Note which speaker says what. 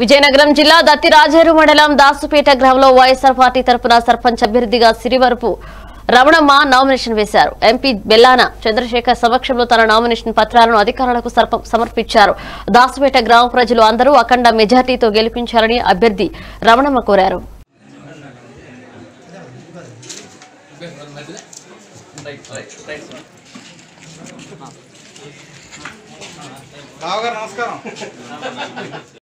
Speaker 1: విజయనగరం జిల్లా దత్తిరాజేరు మండలం దాసుపేట గ్రామంలో వైఎస్ఆర్ పార్టీ తరపున సర్పంచ్ అభ్యర్థిగా సిరివరపు రమణమ్మ నామినేషన్ వేశారు. ఎంపీ బెల్లాన చంద్రశేఖర్ సమక్షంలో తన నామినేషన్ పత్రాలను అధికారులకు సమర్పించారు. దాసుపేట గ్రామ ప్రజలు అందరూ అఖండ మెజార్టీతో గెలిపించాలని అభ్యర్థి రమణమ్మ కోరారు.
Speaker 2: నమస్కారం.